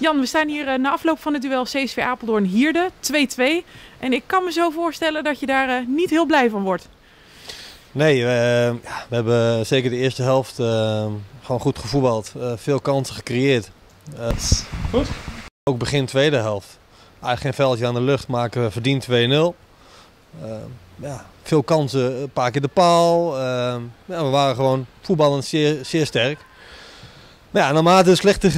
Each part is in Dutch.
Jan, we staan hier eh, na afloop van het duel CSV Apeldoorn-Hierde, 2-2. En ik kan me zo voorstellen dat je daar eh, niet heel blij van wordt. nee, we, ja, we hebben zeker de eerste helft eh, gewoon goed gevoetbald. Eh, veel kansen gecreëerd. Eh, Goed. Ook begin tweede helft. Eigenlijk geen veldje aan de lucht, maken we verdiend 2-0. Eh, ja, veel kansen, een paar keer de paal. Eh, ja, we waren gewoon voetballend zeer, zeer sterk. Naarmate, slechte,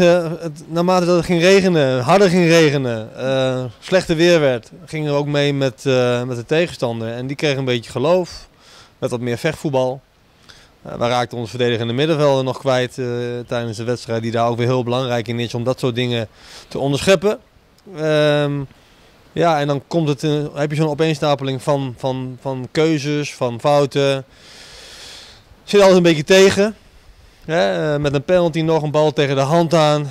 het, naarmate dat het ging regenen, harder ging regenen, eh, slechter weer werd, gingen we ook mee met, eh, met de tegenstander. En die kreeg een beetje geloof, met wat meer vechtvoetbal. Uh, we raakten ons verdedigende middenvelder nog kwijt tijdens de wedstrijd, die daar ook weer heel belangrijk in is om dat soort dingen te onderscheppen. Ehm, ja, en dan komt het, heb je zo'n opeenstapeling van, van, van keuzes, van fouten. Zit alles een beetje tegen. Eh, met een penalty nog een bal tegen de hand aan.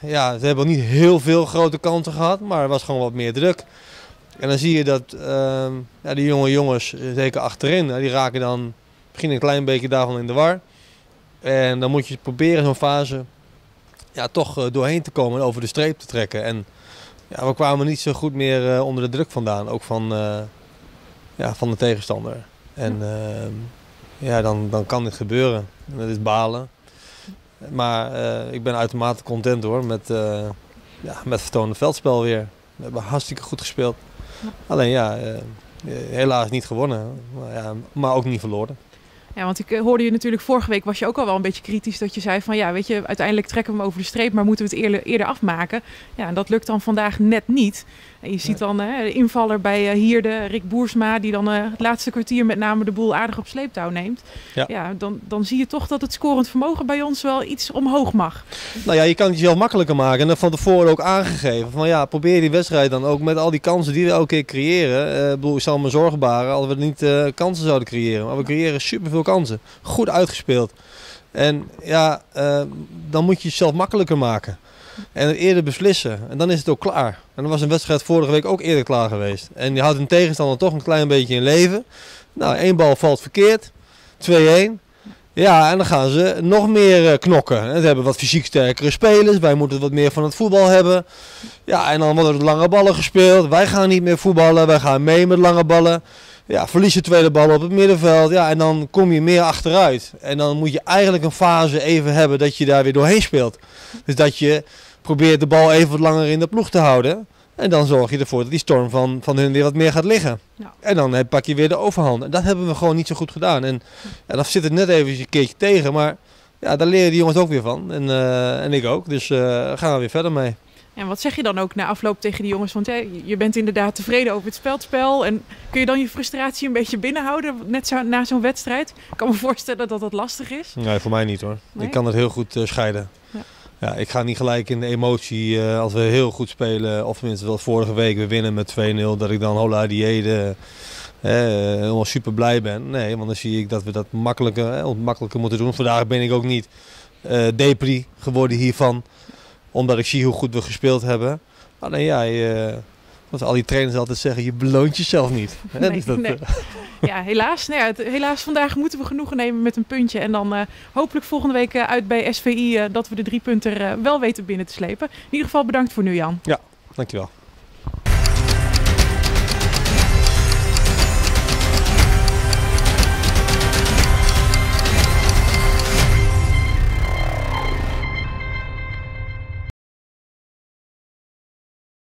Ja, ze hebben niet heel veel grote kansen gehad, maar er was gewoon wat meer druk. En dan zie je dat ehm, ja, die jonge jongens, eh, zeker achterin, die raken dan misschien een klein beetje daarvan in de war. En dan moet je proberen zo'n fase ja, toch eh, doorheen te komen en over de streep te trekken. En ja, we kwamen niet zo goed meer onder de druk vandaan, ook van, ja, van de tegenstander. En ehm, ja, dan, dan kan dit gebeuren. En Dat is balen. Maar eh, ik ben uitermate content hoor met, eh ja, met vertoonde veldspel weer. We hebben hartstikke goed gespeeld. Alleen ja, eh, helaas niet gewonnen. Maar, ja, maar ook niet verloren. Ja, want ik eh, hoorde je natuurlijk vorige week, was je ook al wel een beetje kritisch dat je zei van ja, weet je, uiteindelijk trekken we hem over de streep, maar moeten we het eerder, eerder afmaken. Ja, en dat lukt dan vandaag net niet. En je ziet dan hè, de invaller bij eh, Hierde, Rick Boersma, die dan eh, het laatste kwartier met name de boel aardig op sleeptouw neemt. Ja. dan, dan zie je toch dat het scorend vermogen bij ons wel iets omhoog mag. Nou ja, je kan het jezelf makkelijker maken. En dat van tevoren ook aangegeven. Van ja, probeer die wedstrijd dan ook met al die kansen die we elke keer creëren. Eh, ik bedoel, ik zal me zorgen baren als we niet eh, kansen zouden creëren. Maar we creëren superveel kansen. Goed uitgespeeld. En ja, eh, dan moet je het zelf makkelijker maken. En het eerder beslissen. En dan is het ook klaar. En dan was een wedstrijd vorige week ook eerder klaar geweest. En je houdt een tegenstander toch een klein beetje in leven. Nou, één bal valt verkeerd. 2-1. Ja, en dan gaan ze nog meer eh, knokken. En Ze hebben wat fysiek sterkere spelers. Wij moeten wat meer van het voetbal hebben. Ja, en dan worden er lange ballen gespeeld. Wij gaan niet meer voetballen. Wij gaan mee met lange ballen. Ja, verlies je tweede bal op het middenveld. Ja, en dan kom je meer achteruit. En dan moet je eigenlijk een fase even hebben dat je daar weer doorheen speelt. Dus dat je probeert de bal even wat langer in de ploeg te houden. En dan zorg je ervoor dat die storm van, van hun weer wat meer gaat liggen. Ja. En dan pak je weer de overhand. En dat hebben we gewoon niet zo goed gedaan. En ja, dan zit het net even een keertje tegen. Maar ja, daar leren die jongens ook weer van. En, eh, en ik ook. Dus daar gaan we weer verder mee. En wat zeg je dan ook na afloop tegen die jongens? Want hè, je bent inderdaad tevreden over het speldspel. En kun je dan je frustratie een beetje binnenhouden net zo, na zo'n wedstrijd? Ik kan me voorstellen dat dat lastig is. Nee, voor mij niet hoor. Nee? Ik kan het heel goed eh, scheiden. Ja. Ja. ik ga niet gelijk in de emotie eh, als we heel goed spelen. Of tenminste, wel vorige week we winnen met 2-0. Dat ik dan hola diëde. eh, helemaal super blij ben. Nee, want dan zie ik dat we dat makkelijker, eh, makkelijker moeten doen. Vandaag ben ik ook niet eh depri geworden hiervan. Omdat ik zie hoe goed we gespeeld hebben. Alleen ja, je, wat al die trainers altijd zeggen, je beloont jezelf niet. Hè? Nee, Dus dat, nee. eh, Ja, helaas. Nou ja, het- helaas vandaag moeten we genoegen nemen met een puntje. En dan eh, hopelijk volgende week eh, uit bij SVI dat we de drie punten wel weten binnen te slepen. In ieder geval bedankt voor nu, Jan. dankjewel.